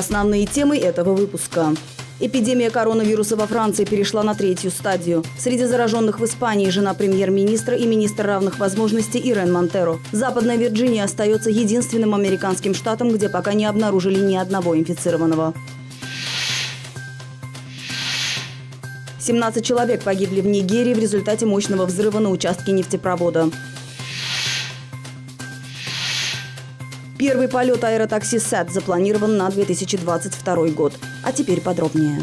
Основные темы этого выпуска. Эпидемия коронавируса во Франции перешла на третью стадию. Среди зараженных в Испании жена премьер-министра и министр равных возможностей Ирен Монтеро. Западная Вирджиния остается единственным американским штатом, где пока не обнаружили ни одного инфицированного. 17 человек погибли в Нигерии в результате мощного взрыва на участке нефтепровода. Первый полет аэротакси СЭТ запланирован на 2022 год. А теперь подробнее.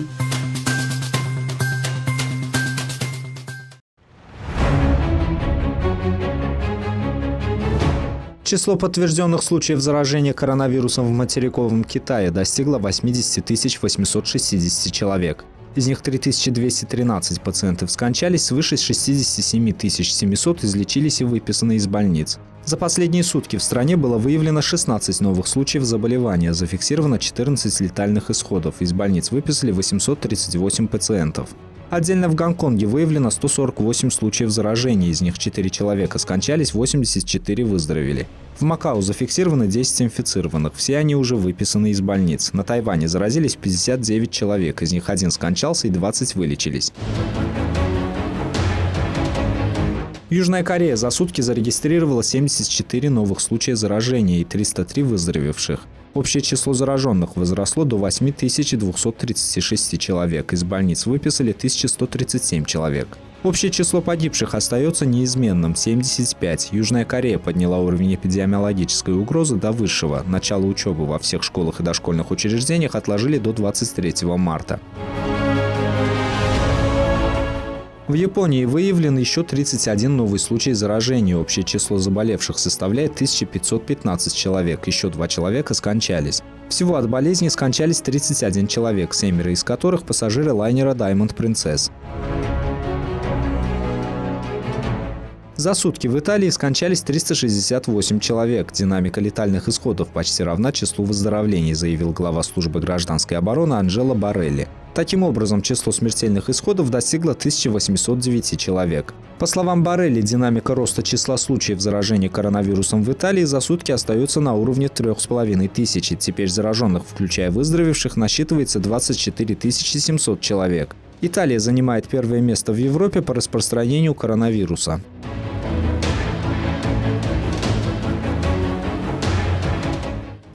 Число подтвержденных случаев заражения коронавирусом в материковом Китае достигло 80 860 человек. Из них 3213 пациентов скончались, свыше 67 700 излечились и выписаны из больниц. За последние сутки в стране было выявлено 16 новых случаев заболевания, зафиксировано 14 летальных исходов. Из больниц выписали 838 пациентов. Отдельно в Гонконге выявлено 148 случаев заражения, из них 4 человека скончались, 84 выздоровели. В Макао зафиксировано 10 инфицированных, все они уже выписаны из больниц. На Тайване заразились 59 человек, из них один скончался и 20 вылечились. Южная Корея за сутки зарегистрировала 74 новых случая заражения и 303 выздоровевших. Общее число зараженных возросло до 8236 человек. Из больниц выписали 1137 человек. Общее число погибших остается неизменным – 75. Южная Корея подняла уровень эпидемиологической угрозы до высшего. Начало учебы во всех школах и дошкольных учреждениях отложили до 23 марта. В Японии выявлен еще 31 новый случай заражения. Общее число заболевших составляет 1515 человек. Еще два человека скончались. Всего от болезни скончались 31 человек, семеро из которых пассажиры лайнера Diamond Princess. За сутки в Италии скончались 368 человек. Динамика летальных исходов почти равна числу выздоровлений, заявил глава службы гражданской обороны Анжела Барелли. Таким образом, число смертельных исходов достигло 1809 человек. По словам Барелли, динамика роста числа случаев заражения коронавирусом в Италии за сутки остается на уровне 3,5 тысячи. Теперь зараженных, включая выздоровевших, насчитывается 24 700 человек. Италия занимает первое место в Европе по распространению коронавируса.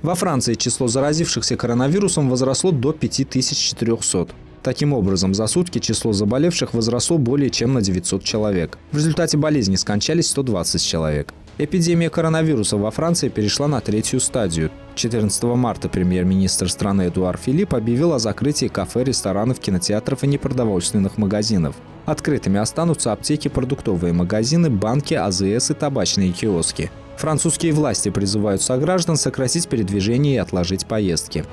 Во Франции число заразившихся коронавирусом возросло до 5400. Таким образом, за сутки число заболевших возросло более чем на 900 человек. В результате болезни скончались 120 человек. Эпидемия коронавируса во Франции перешла на третью стадию. 14 марта премьер-министр страны Эдуард Филипп объявил о закрытии кафе, ресторанов, кинотеатров и непродовольственных магазинов. Открытыми останутся аптеки, продуктовые магазины, банки, АЗС и табачные киоски. Французские власти призывают сограждан сократить передвижение и отложить поездки.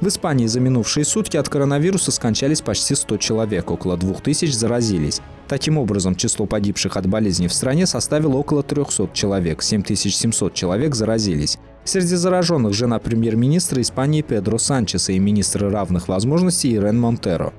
В Испании за минувшие сутки от коронавируса скончались почти 100 человек, около 2000 заразились. Таким образом, число погибших от болезни в стране составило около 300 человек, 7700 человек заразились. Среди зараженных жена премьер-министра Испании Педро Санчеса и министра равных возможностей Ирен Монтеро.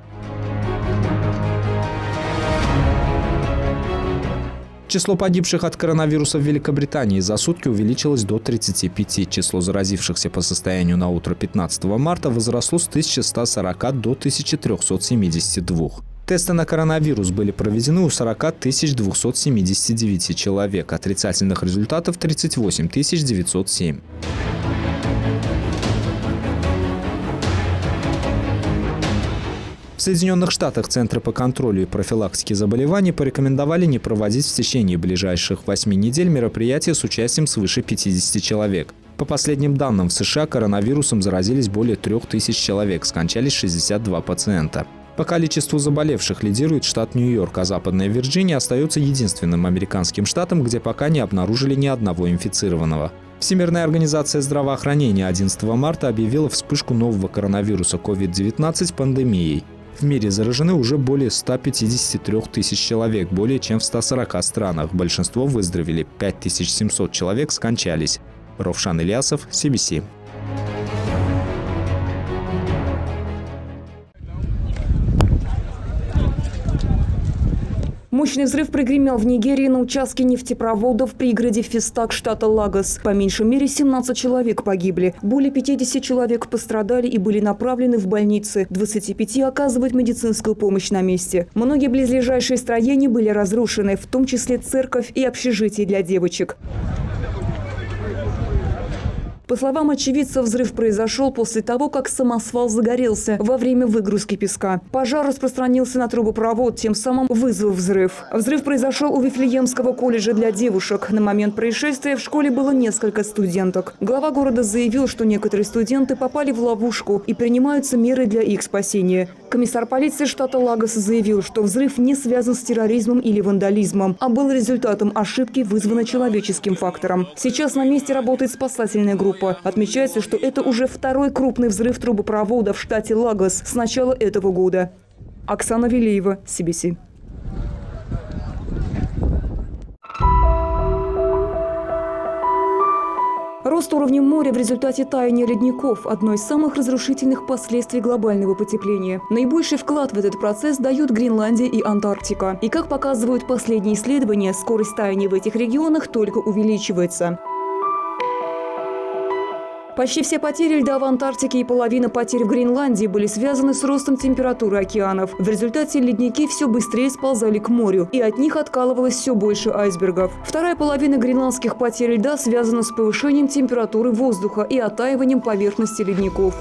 Число погибших от коронавируса в Великобритании за сутки увеличилось до 35. Число заразившихся по состоянию на утро 15 марта возросло с 1140 до 1372. Тесты на коронавирус были проведены у 40 279 человек, отрицательных результатов 38 907. Соединенных Штатах Центры по контролю и профилактике заболеваний порекомендовали не проводить в течение ближайших 8 недель мероприятия с участием свыше 50 человек. По последним данным, в США коронавирусом заразились более 3000 человек, скончались 62 пациента. По количеству заболевших лидирует штат Нью-Йорк, а Западная Вирджиния остается единственным американским штатом, где пока не обнаружили ни одного инфицированного. Всемирная организация здравоохранения 11 марта объявила вспышку нового коронавируса COVID-19 пандемией. В мире заражены уже более 153 тысяч человек, более чем в 140 странах. Большинство выздоровели, 5700 человек скончались. Ровшан Ильясов, CBC. Мощный взрыв прогремел в Нигерии на участке нефтепровода в пригороде Фистак штата Лагос. По меньшей мере 17 человек погибли. Более 50 человек пострадали и были направлены в больницы. 25 оказывают медицинскую помощь на месте. Многие близлежащие строения были разрушены, в том числе церковь и общежитие для девочек. По словам очевидцев, взрыв произошел после того, как самосвал загорелся во время выгрузки песка. Пожар распространился на трубопровод, тем самым вызвав взрыв. Взрыв произошел у Вифлеемского колледжа для девушек. На момент происшествия в школе было несколько студенток. Глава города заявил, что некоторые студенты попали в ловушку и принимаются меры для их спасения. Комиссар полиции штата Лагос заявил, что взрыв не связан с терроризмом или вандализмом, а был результатом ошибки, вызванной человеческим фактором. Сейчас на месте работает спасательная группа группа. Отмечается, что это уже второй крупный взрыв трубопровода в штате Лагос с начала этого года. Оксана Велиева, CBC. Рост уровня моря в результате таяния ледников – одно из самых разрушительных последствий глобального потепления. Наибольший вклад в этот процесс дают Гренландия и Антарктика. И как показывают последние исследования, скорость таяния в этих регионах только увеличивается. Почти все потери льда в Антарктике и половина потерь в Гренландии были связаны с ростом температуры океанов. В результате ледники все быстрее сползали к морю, и от них откалывалось все больше айсбергов. Вторая половина гренландских потерь льда связана с повышением температуры воздуха и оттаиванием поверхности ледников.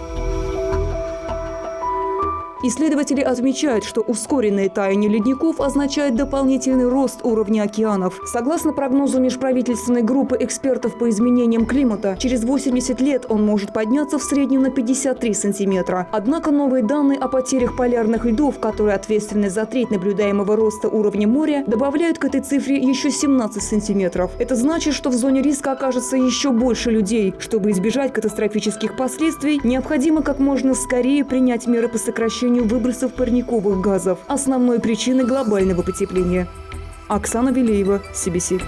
Исследователи отмечают, что ускоренное таяние ледников означает дополнительный рост уровня океанов. Согласно прогнозу межправительственной группы экспертов по изменениям климата, через 80 лет он может подняться в среднем на 53 сантиметра. Однако новые данные о потерях полярных льдов, которые ответственны за треть наблюдаемого роста уровня моря, добавляют к этой цифре еще 17 сантиметров. Это значит, что в зоне риска окажется еще больше людей. Чтобы избежать катастрофических последствий, необходимо как можно скорее принять меры по сокращению сокращению выбросов парниковых газов, основной причиной глобального потепления. Оксана Белеева, CBC.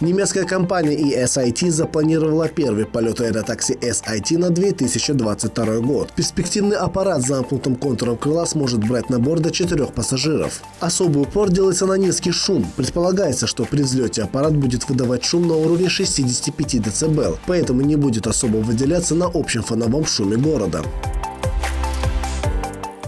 Немецкая компания ESIT запланировала первый полет аэротакси SIT на 2022 год. Перспективный аппарат с замкнутым контуром крыла сможет брать на борт до четырех пассажиров. Особый упор делается на низкий шум. Предполагается, что при взлете аппарат будет выдавать шум на уровне 65 дБ, поэтому не будет особо выделяться на общем фоновом шуме города.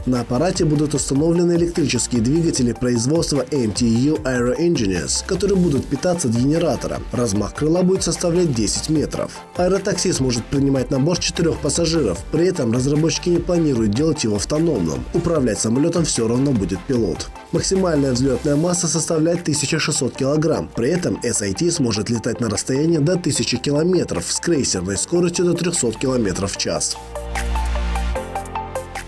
На аппарате будут установлены электрические двигатели производства MTU Aero Engineers, которые будут питаться от генератора. Размах крыла будет составлять 10 метров. Аэротакси сможет принимать на борт 4 пассажиров, при этом разработчики не планируют делать его автономным. Управлять самолетом все равно будет пилот. Максимальная взлетная масса составляет 1600 кг, при этом SIT сможет летать на расстояние до 1000 км с крейсерной скоростью до 300 км в час.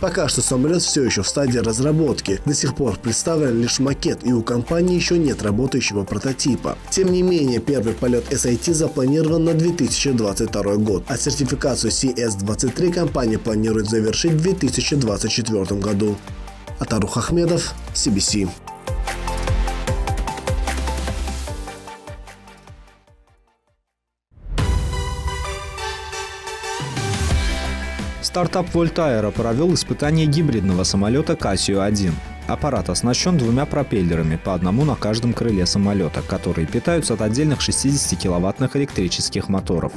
Пока что самолет все еще в стадии разработки. До сих пор представлен лишь макет и у компании еще нет работающего прототипа. Тем не менее, первый полет SIT запланирован на 2022 год, а сертификацию CS-23 компания планирует завершить в 2024 году. Атарух Ахмедов, CBC. Стартап Вольтайра провел испытание гибридного самолета Casio-1. Аппарат оснащен двумя пропеллерами, по одному на каждом крыле самолета, которые питаются от отдельных 60-киловаттных электрических моторов.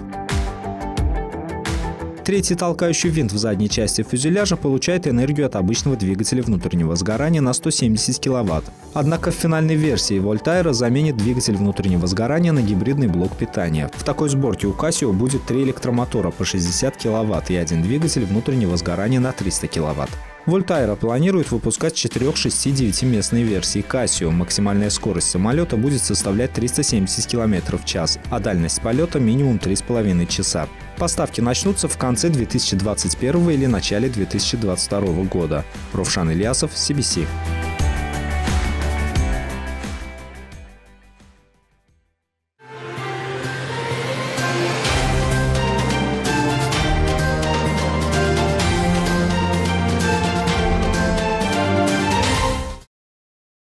Третий толкающий винт в задней части фюзеляжа получает энергию от обычного двигателя внутреннего сгорания на 170 кВт. Однако в финальной версии Voltaire заменит двигатель внутреннего сгорания на гибридный блок питания. В такой сборке у Casio будет три электромотора по 60 кВт и один двигатель внутреннего сгорания на 300 кВт. Voltaire планирует выпускать 4, 6, 9 местные версии Casio. Максимальная скорость самолета будет составлять 370 км в час, а дальность полета минимум 3,5 часа. Поставки начнутся в конце 2021 или начале 2022 года. Ровшан Ильясов, CBC.